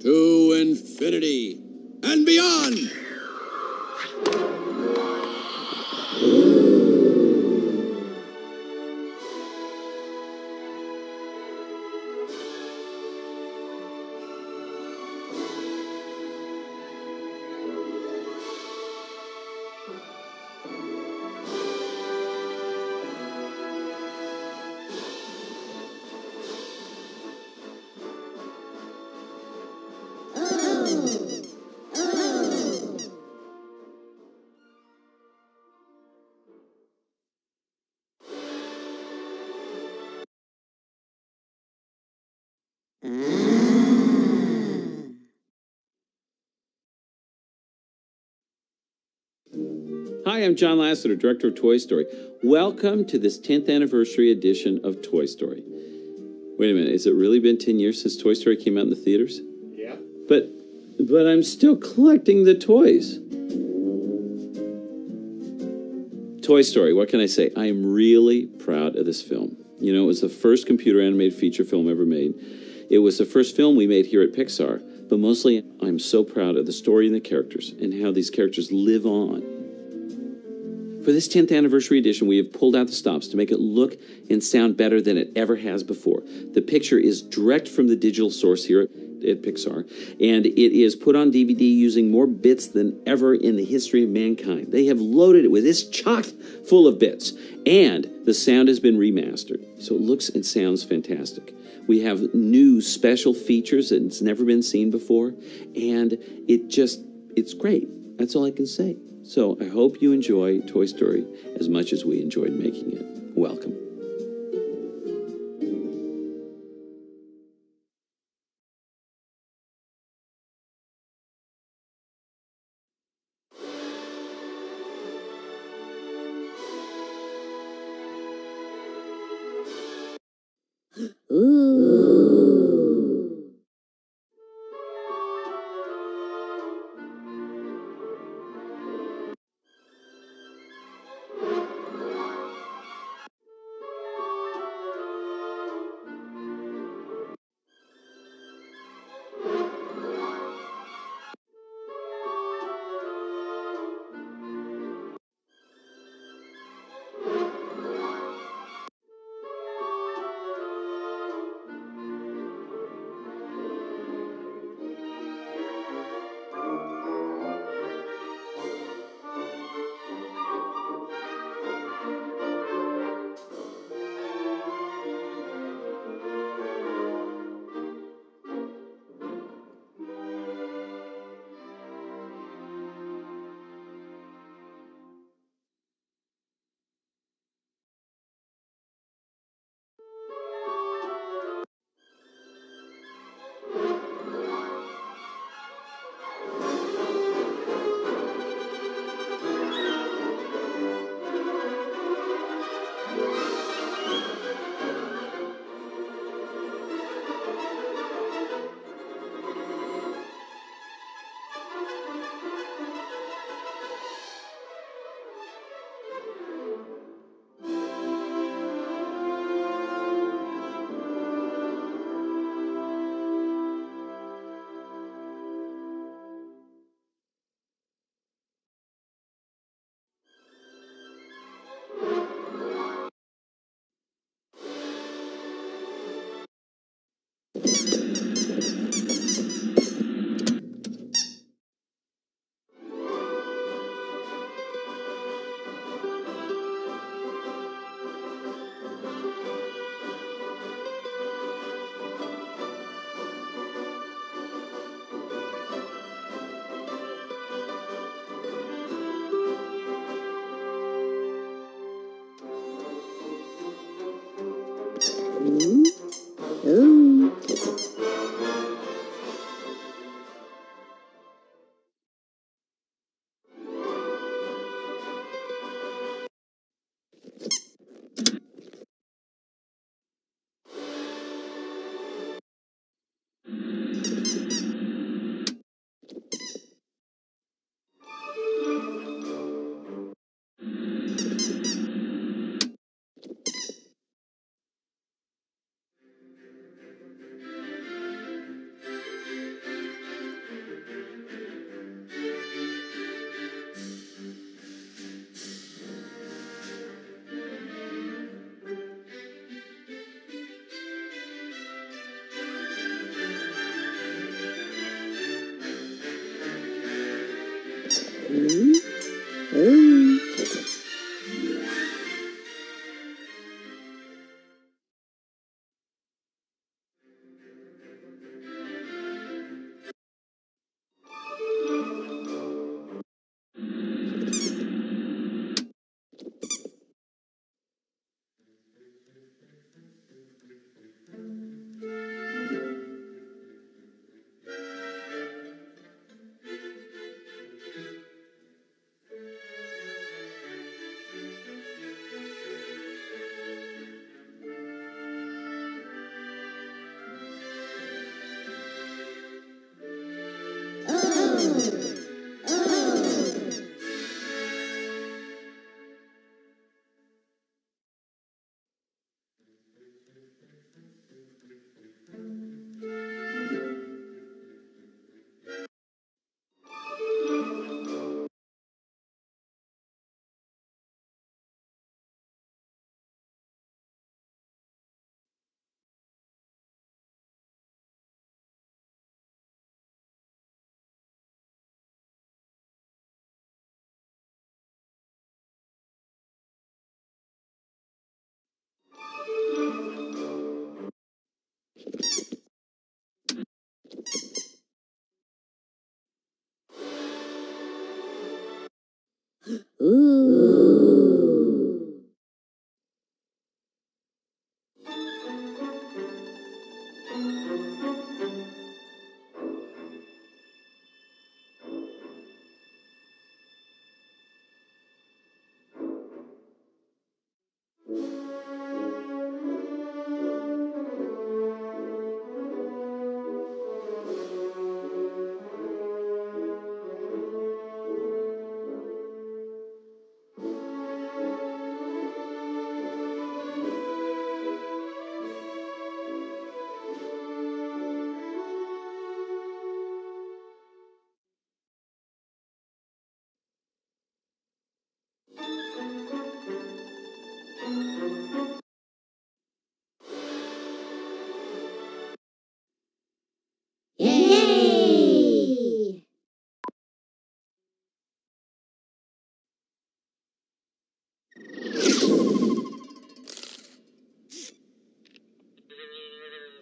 to infinity and beyond. Hi, I'm John Lasseter, director of Toy Story. Welcome to this 10th anniversary edition of Toy Story. Wait a minute, has it really been 10 years since Toy Story came out in the theaters? Yeah. But but I'm still collecting the toys. Toy Story, what can I say? I am really proud of this film. You know, it was the first computer animated feature film ever made. It was the first film we made here at Pixar, but mostly I'm so proud of the story and the characters and how these characters live on. For this 10th anniversary edition, we have pulled out the stops to make it look and sound better than it ever has before. The picture is direct from the digital source here at Pixar, and it is put on DVD using more bits than ever in the history of mankind. They have loaded it with this chock full of bits, and the sound has been remastered, so it looks and sounds fantastic. We have new special features that's never been seen before, and it just, it's great. That's all I can say. So I hope you enjoy Toy Story as much as we enjoyed making it. Welcome. Ooh.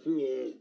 请你